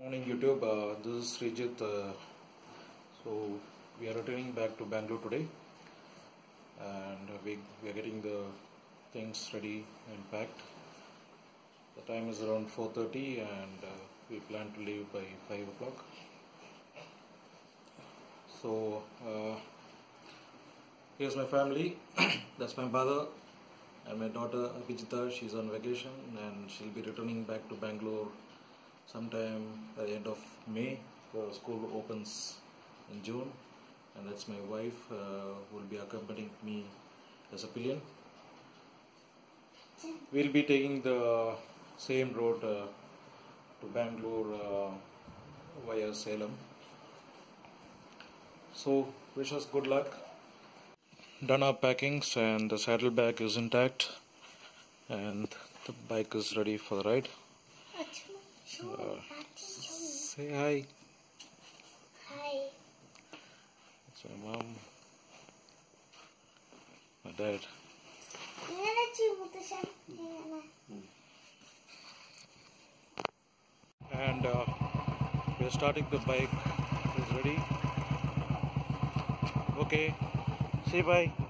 Morning YouTube, uh, this is Srijit. Uh, so we are returning back to Bangalore today, and we, we are getting the things ready and packed. The time is around 4:30, and uh, we plan to leave by 5 o'clock. So uh, here's my family. That's my mother and my daughter Abhijita. She's on vacation, and she'll be returning back to Bangalore sometime at the end of May. The school opens in June, and that's my wife uh, who will be accompanying me as a pillion. We'll be taking the same road uh, to Bangalore uh, via Salem. So, wish us good luck. Done our packings, and the saddlebag is intact, and the bike is ready for the ride. Say hi. Hi. That's my mom. My dad. And uh, we're starting the bike. It's ready. Okay. Say bye.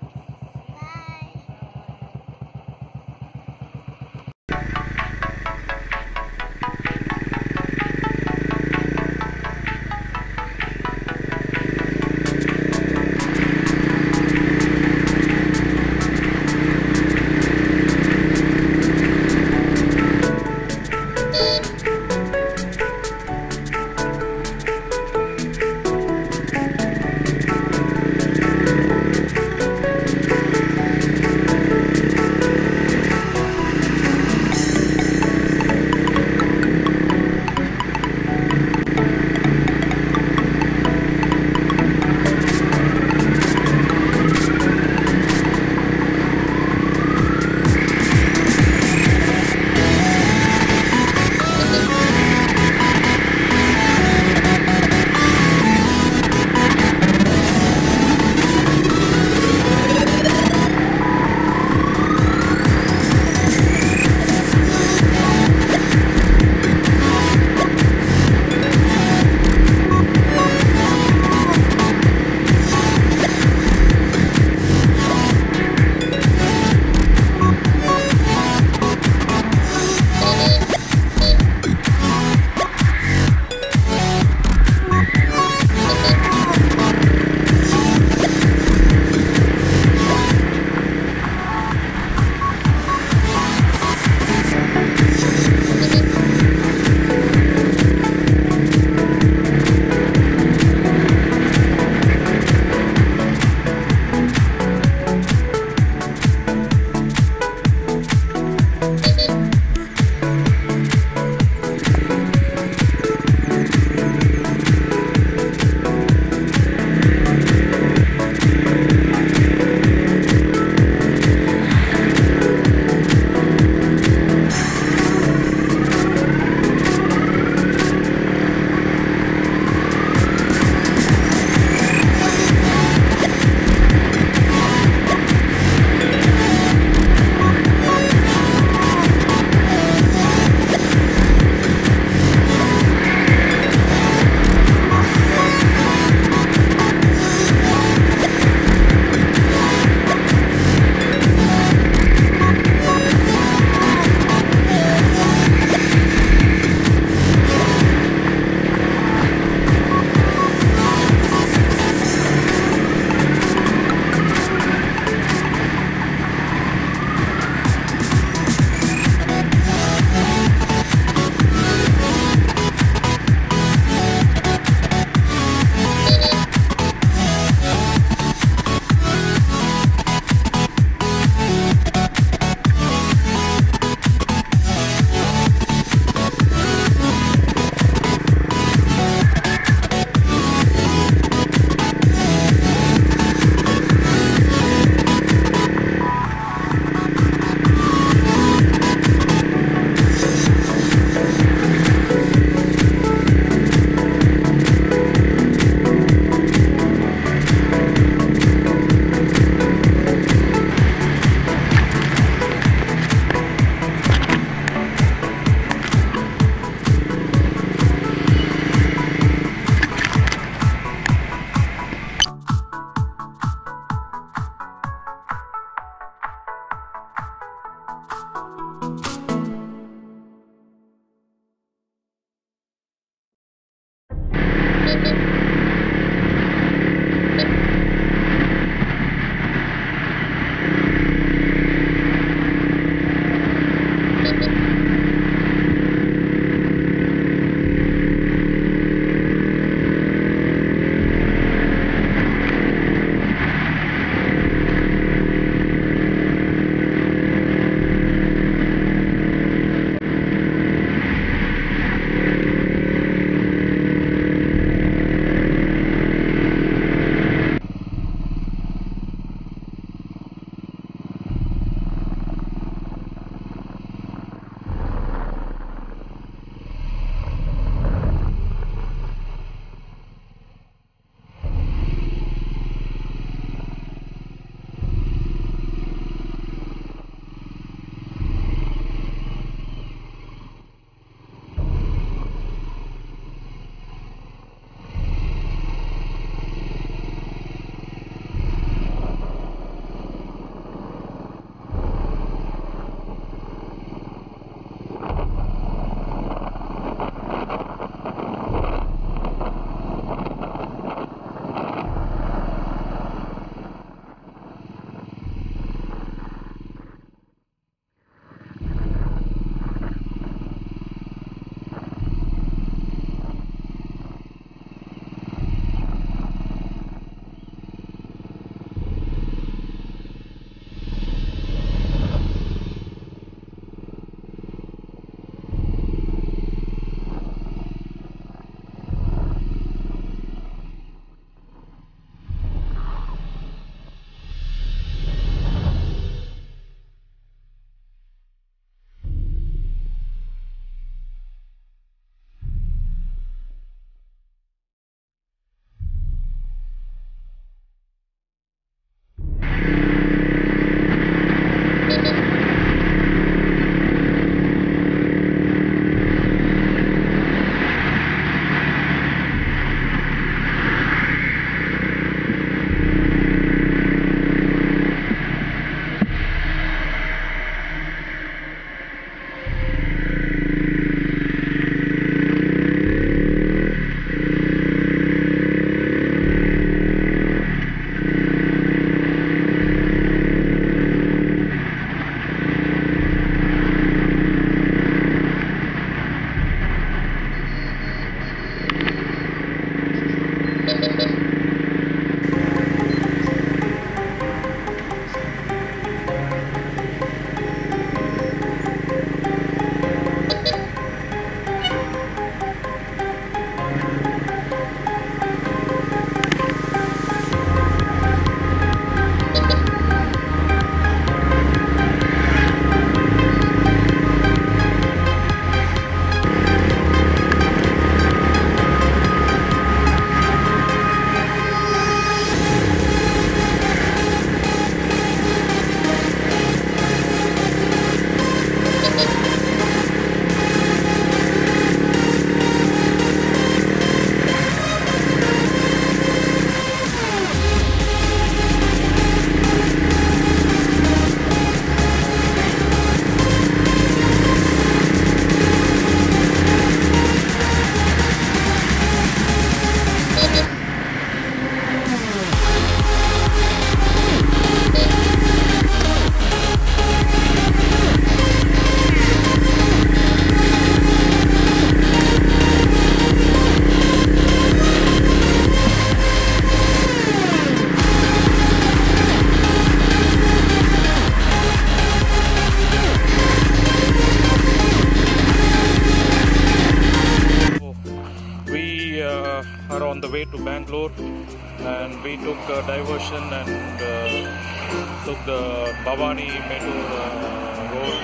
We took a diversion and uh, took the Bhavani Mettur uh, road.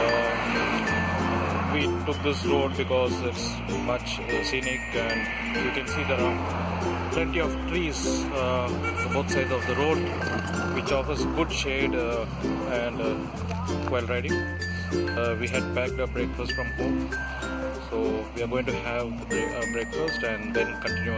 Uh, we took this road because it's much uh, scenic, and you can see there are plenty of trees uh, on both sides of the road, which offers good shade uh, and uh, while riding. Uh, we had packed our breakfast from home, so we are going to have uh, breakfast and then continue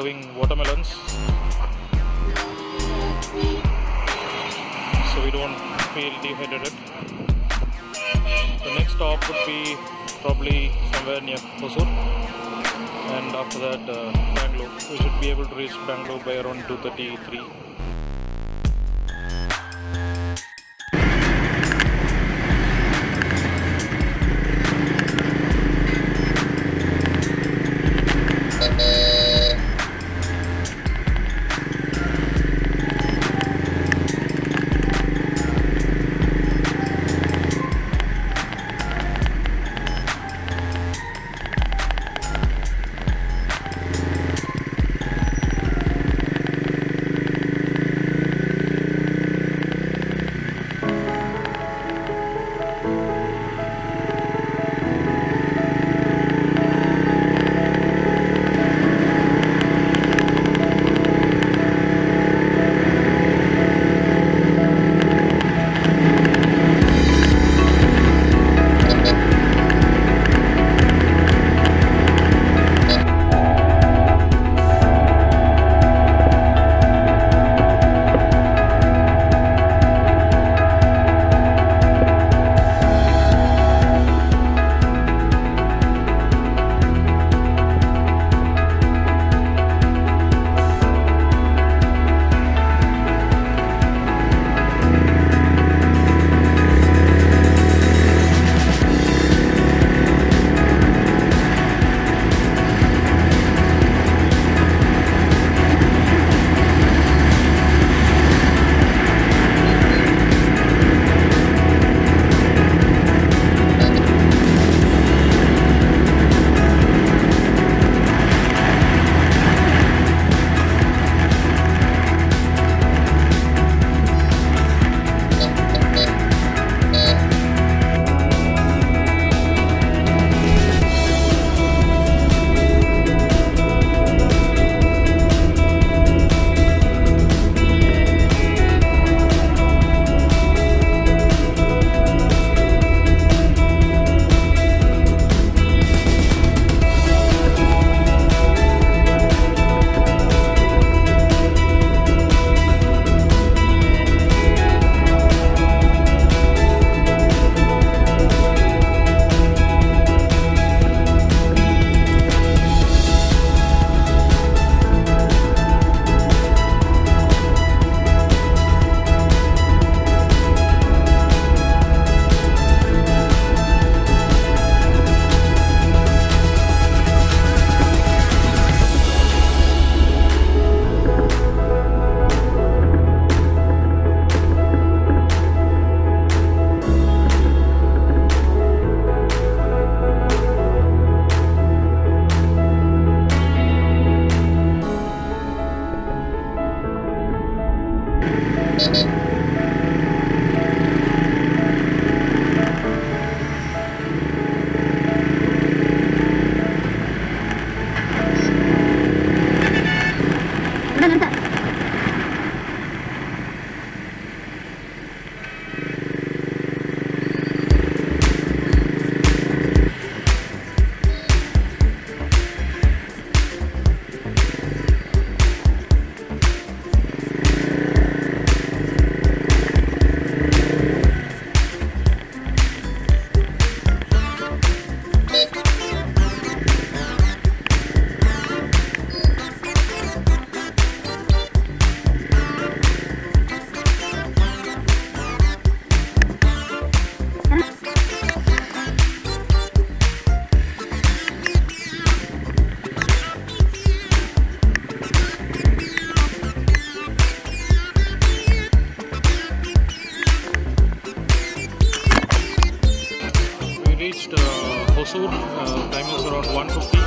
serving watermelons. So we don't feel dehydrated. The next stop would be probably somewhere near Hosur. And after that, uh, Bangalore. We should be able to reach Bangalore by around 2.33. Hosur, uh, time is around 150.